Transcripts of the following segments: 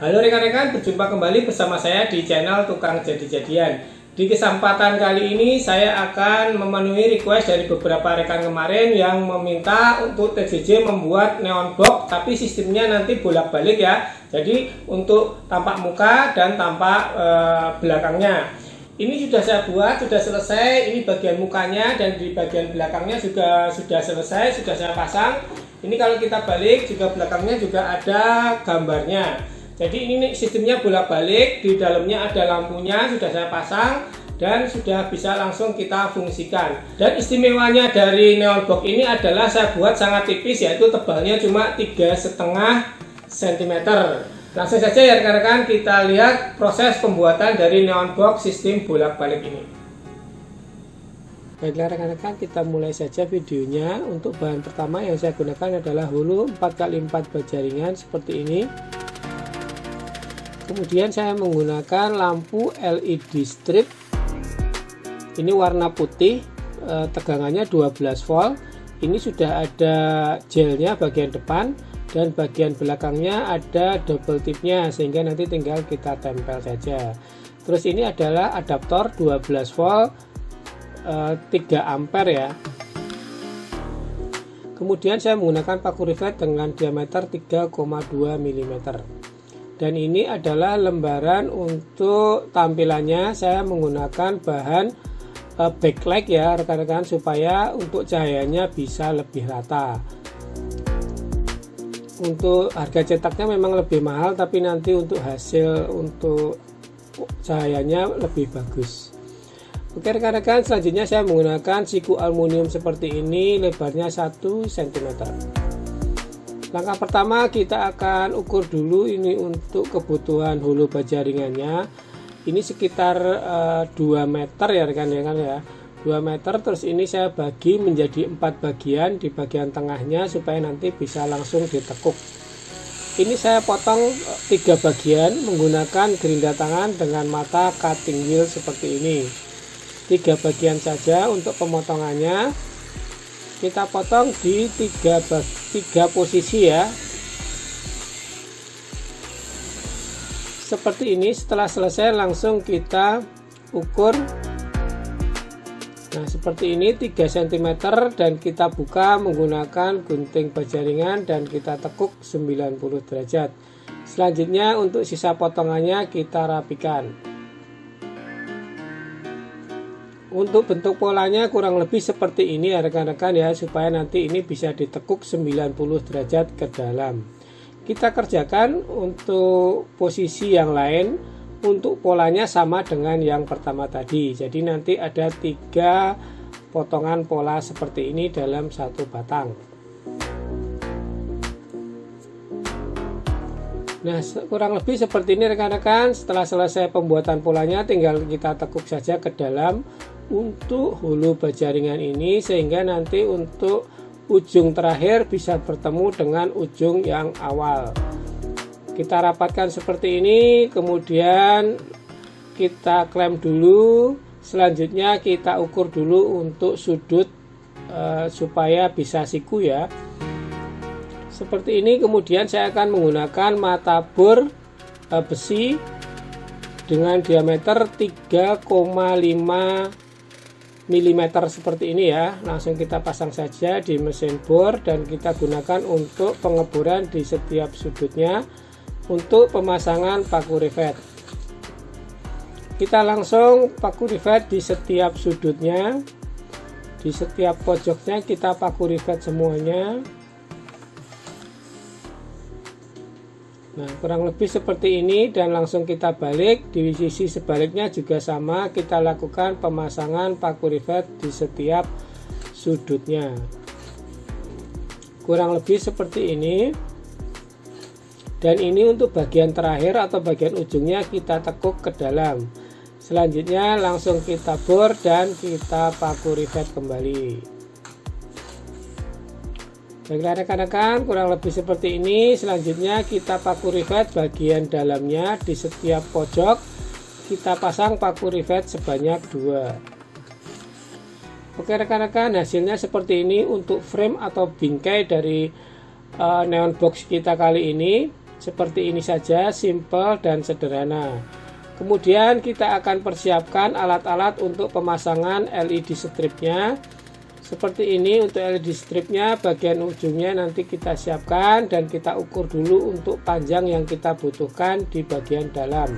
Halo rekan-rekan, berjumpa kembali bersama saya di channel Tukang Jadi-Jadian. Di kesempatan kali ini saya akan memenuhi request dari beberapa rekan kemarin yang meminta untuk TJJ membuat neon box tapi sistemnya nanti bolak-balik ya. Jadi untuk tampak muka dan tampak e, belakangnya. Ini sudah saya buat, sudah selesai. Ini bagian mukanya dan di bagian belakangnya juga sudah selesai, sudah saya pasang. Ini kalau kita balik juga belakangnya juga ada gambarnya. Jadi ini sistemnya bolak-balik, di dalamnya ada lampunya sudah saya pasang dan sudah bisa langsung kita fungsikan. Dan istimewanya dari neon box ini adalah saya buat sangat tipis yaitu tebalnya cuma tiga setengah cm. Langsung saja ya rekan-rekan kita lihat proses pembuatan dari neon box sistem bolak-balik ini. Baiklah rekan-rekan kita mulai saja videonya Untuk bahan pertama yang saya gunakan adalah hulu 4x4 bajaringan seperti ini kemudian saya menggunakan lampu LED strip. Ini warna putih eh, tegangannya 12 volt. Ini sudah ada gelnya bagian depan dan bagian belakangnya ada double tipnya sehingga nanti tinggal kita tempel saja. Terus ini adalah adaptor 12 volt 3 eh, ampere ya. Kemudian saya menggunakan paku rivet dengan diameter 3,2 mm dan ini adalah lembaran untuk tampilannya. Saya menggunakan bahan uh, backlight ya rekan-rekan supaya untuk cahayanya bisa lebih rata. Untuk harga cetaknya memang lebih mahal tapi nanti untuk hasil untuk cahayanya lebih bagus. Oke rekan-rekan selanjutnya saya menggunakan siku aluminium seperti ini lebarnya 1 cm langkah pertama kita akan ukur dulu ini untuk kebutuhan hulu baja ringannya. Ini sekitar uh, eh, 2 meter ya rekan-rekan ya. 2 meter terus ini saya bagi menjadi empat bagian di bagian tengahnya supaya nanti bisa langsung ditekuk. Ini saya potong eh, tiga bagian menggunakan gerinda tangan dengan mata cutting wheel seperti ini. Tiga bagian saja untuk pemotongannya. Kita potong di tiga tiga posisi ya. Seperti ini setelah selesai langsung kita ukur. Nah seperti ini 3 cm dan kita buka menggunakan gunting bajaringan dan kita tekuk 90 derajat. Selanjutnya untuk sisa potongannya kita rapikan untuk bentuk polanya kurang lebih seperti ini ya rekan-rekan ya supaya nanti ini bisa ditekuk 90 derajat ke dalam. Kita kerjakan untuk posisi yang lain untuk polanya sama dengan yang pertama tadi. Jadi nanti ada tiga potongan pola seperti ini dalam satu batang. Nah, kurang lebih seperti ini rekan-rekan. Setelah selesai pembuatan polanya, tinggal kita tekuk saja ke dalam untuk hulu bajaringan ini sehingga nanti untuk ujung terakhir bisa bertemu dengan ujung yang awal. Kita rapatkan seperti ini kemudian kita klem dulu. Selanjutnya kita ukur dulu untuk sudut e, supaya bisa siku ya. Seperti ini kemudian saya akan menggunakan mata bor e, besi dengan diameter 3,5 mm seperti ini ya. Langsung kita pasang saja di mesin bor dan kita gunakan untuk pengeboran di setiap sudutnya untuk pemasangan paku rivet kita langsung paku rivet di setiap sudutnya. Di setiap pojoknya kita paku rivet semuanya Nah, kurang lebih seperti ini dan langsung kita balik. Di sisi sebaliknya juga sama, kita lakukan pemasangan paku rivet di setiap sudutnya. Kurang lebih seperti ini. Dan ini untuk bagian terakhir atau bagian ujungnya kita tekuk ke dalam. Selanjutnya langsung kita bor dan kita paku rivet kembali. Baiklah rekan-rekan kurang lebih seperti ini. Selanjutnya kita paku rivet bagian dalamnya di setiap pojok. Kita pasang paku rivet sebanyak dua. Oke rekan-rekan hasilnya seperti ini untuk frame atau bingkai dari uh, neon box kita kali ini. Seperti ini saja simple dan sederhana. Kemudian kita akan persiapkan alat-alat untuk pemasangan LED stripnya seperti ini untuk LED stripnya bagian ujungnya nanti kita siapkan dan kita ukur dulu untuk panjang yang kita butuhkan di bagian dalam.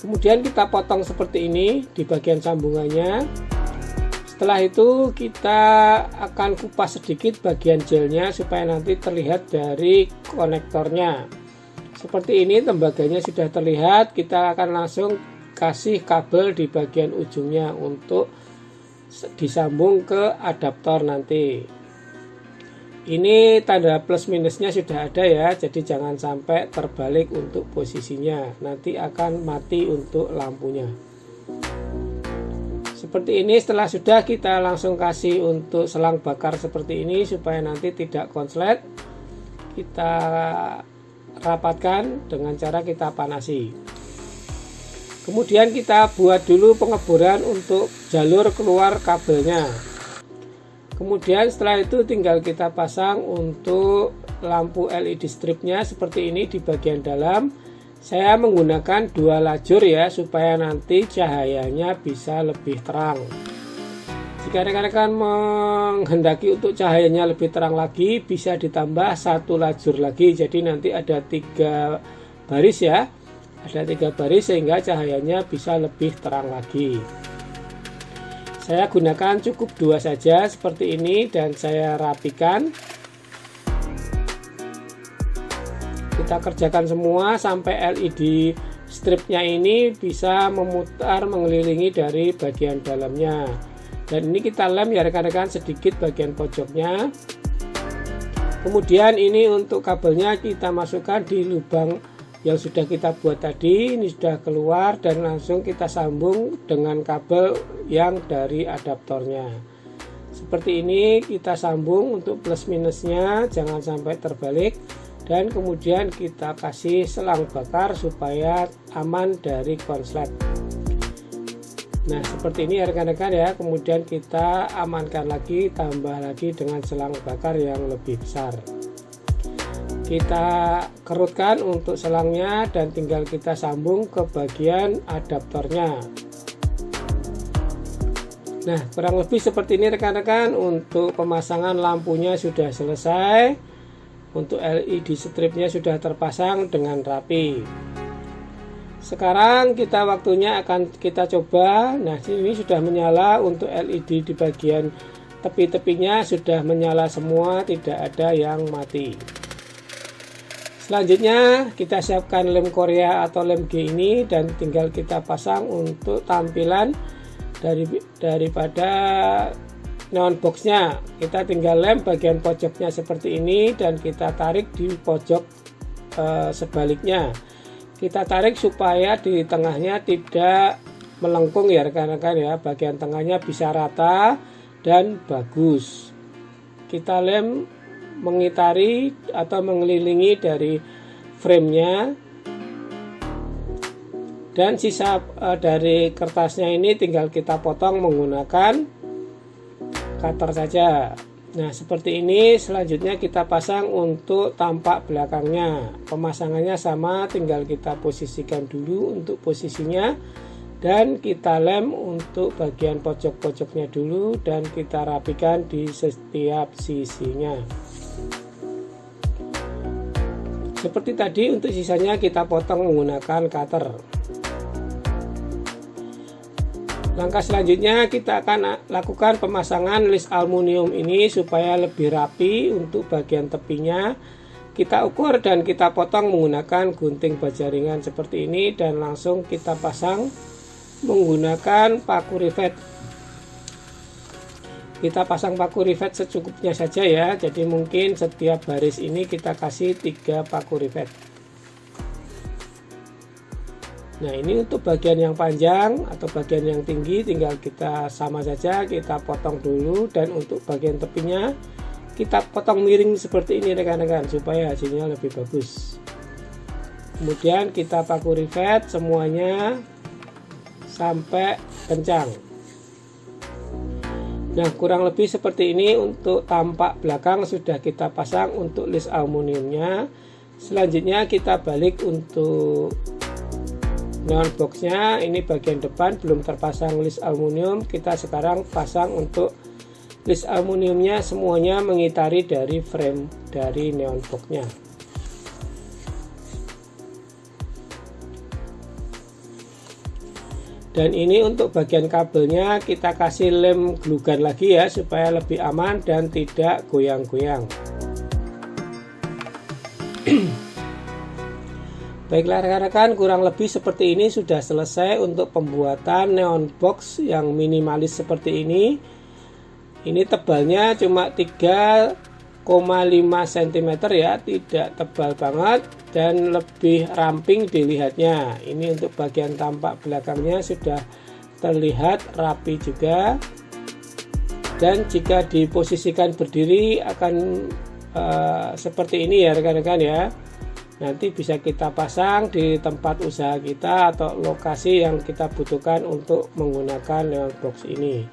Kemudian kita potong seperti ini di bagian sambungannya. Setelah itu kita akan kupas sedikit bagian gelnya supaya nanti terlihat dari konektornya. Seperti ini tembaganya sudah terlihat kita akan langsung kasih kabel di bagian ujungnya untuk disambung ke adaptor nanti. Ini tanda plus minusnya sudah ada ya jadi jangan sampai terbalik untuk posisinya. Nanti akan mati untuk lampunya. Seperti ini setelah sudah kita langsung kasih untuk selang bakar seperti ini supaya nanti tidak konslet kita rapatkan dengan cara kita panasi kemudian kita buat dulu pengeboran untuk jalur keluar kabelnya. Kemudian setelah itu tinggal kita pasang untuk lampu LED stripnya seperti ini di bagian dalam. Saya menggunakan dua lajur ya supaya nanti cahayanya bisa lebih terang. Jika rekan-rekan menghendaki untuk cahayanya lebih terang lagi bisa ditambah satu lajur lagi. Jadi nanti ada tiga baris ya ada tiga baris sehingga cahayanya bisa lebih terang lagi. Saya gunakan cukup dua saja seperti ini dan saya rapikan. Kita kerjakan semua sampai LED stripnya ini bisa memutar mengelilingi dari bagian dalamnya. Dan ini kita lem ya rekan-rekan sedikit bagian pojoknya. Kemudian ini untuk kabelnya kita masukkan di lubang yang sudah kita buat tadi ini sudah keluar dan langsung kita sambung dengan kabel yang dari adaptornya. Seperti ini kita sambung untuk plus minusnya jangan sampai terbalik. Dan kemudian kita kasih selang bakar supaya aman dari konslet. Nah seperti ini rekan-rekan ya. Kemudian kita amankan lagi tambah lagi dengan selang bakar yang lebih besar kita kerutkan untuk selangnya dan tinggal kita sambung ke bagian adaptornya. Nah kurang lebih seperti ini rekan-rekan untuk pemasangan lampunya sudah selesai untuk LED stripnya sudah terpasang dengan rapi. Sekarang kita waktunya akan kita coba. Nah ini sudah menyala untuk LED di bagian tepi-tepinya sudah menyala semua tidak ada yang mati Selanjutnya kita siapkan lem Korea atau lem G ini dan tinggal kita pasang untuk tampilan dari daripada neon boxnya. Kita tinggal lem bagian pojoknya seperti ini dan kita tarik di pojok e, sebaliknya. Kita tarik supaya di tengahnya tidak melengkung ya rekan-rekan ya. Bagian tengahnya bisa rata dan bagus. Kita lem mengitari atau mengelilingi dari framenya. Dan sisa uh, dari kertasnya ini tinggal kita potong menggunakan cutter saja. Nah seperti ini selanjutnya kita pasang untuk tampak belakangnya. Pemasangannya sama tinggal kita posisikan dulu untuk posisinya. Dan kita lem untuk bagian pojok-pojoknya dulu dan kita rapikan di setiap sisinya seperti tadi untuk sisanya kita potong menggunakan cutter. Langkah selanjutnya kita akan lakukan pemasangan list aluminium ini supaya lebih rapi untuk bagian tepinya. Kita ukur dan kita potong menggunakan gunting baja ringan seperti ini dan langsung kita pasang menggunakan paku rivet kita pasang paku rivet secukupnya saja ya. Jadi mungkin setiap baris ini kita kasih tiga paku rivet. Nah ini untuk bagian yang panjang atau bagian yang tinggi tinggal kita sama saja kita potong dulu. Dan untuk bagian tepinya kita potong miring seperti ini rekan-rekan supaya hasilnya lebih bagus. Kemudian kita paku rivet semuanya sampai kencang Nah kurang lebih seperti ini untuk tampak belakang sudah kita pasang untuk list aluminiumnya. Selanjutnya kita balik untuk neon boxnya. Ini bagian depan belum terpasang list aluminium. Kita sekarang pasang untuk list aluminiumnya. Semuanya mengitari dari frame dari neon boxnya dan ini untuk bagian kabelnya kita kasih lem glugan lagi ya supaya lebih aman dan tidak goyang-goyang. Baiklah rekan-rekan kurang lebih seperti ini sudah selesai untuk pembuatan neon box yang minimalis seperti ini. Ini tebalnya cuma 3,5 cm ya tidak tebal banget dan lebih ramping dilihatnya. Ini untuk bagian tampak belakangnya sudah terlihat rapi juga. Dan jika diposisikan berdiri akan uh, seperti ini ya rekan-rekan ya. Nanti bisa kita pasang di tempat usaha kita atau lokasi yang kita butuhkan untuk menggunakan neon box ini.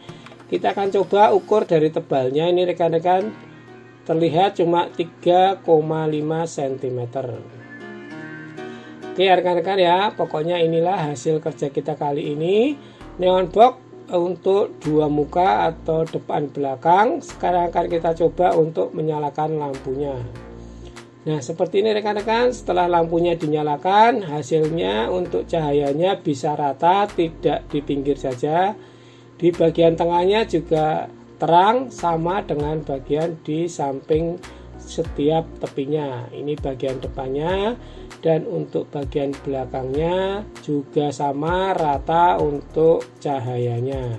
Kita akan coba ukur dari tebalnya ini rekan-rekan terlihat cuma 3,5 cm oke rekan-rekan ya pokoknya inilah hasil kerja kita kali ini. Neon box untuk dua muka atau depan belakang. Sekarang akan kita coba untuk menyalakan lampunya. Nah seperti ini rekan-rekan. Setelah lampunya dinyalakan hasilnya untuk cahayanya bisa rata tidak di pinggir saja. Di bagian tengahnya juga terang sama dengan bagian di samping setiap tepinya. Ini bagian depannya dan untuk bagian belakangnya juga sama rata untuk cahayanya.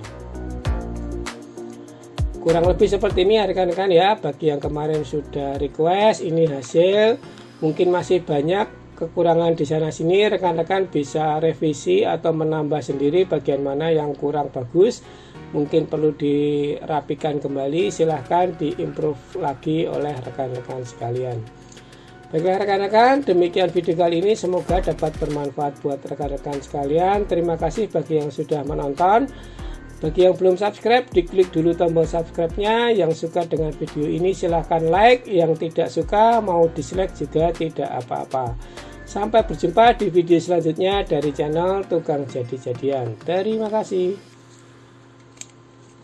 Kurang lebih seperti ini ya rekan-rekan ya. Bagi yang kemarin sudah request ini hasil. Mungkin masih banyak kekurangan di sana sini. Rekan-rekan bisa revisi atau menambah sendiri bagian mana yang kurang bagus mungkin perlu dirapikan kembali silahkan diimprove lagi oleh rekan-rekan sekalian Baiklah rekan-rekan, demikian video kali ini semoga dapat bermanfaat buat rekan-rekan sekalian. Terima kasih bagi yang sudah menonton. Bagi yang belum subscribe, diklik dulu tombol subscribe-nya. Yang suka dengan video ini silahkan like, yang tidak suka mau dislike juga tidak apa-apa. Sampai berjumpa di video selanjutnya dari channel Tukang Jadi-Jadian. Terima kasih.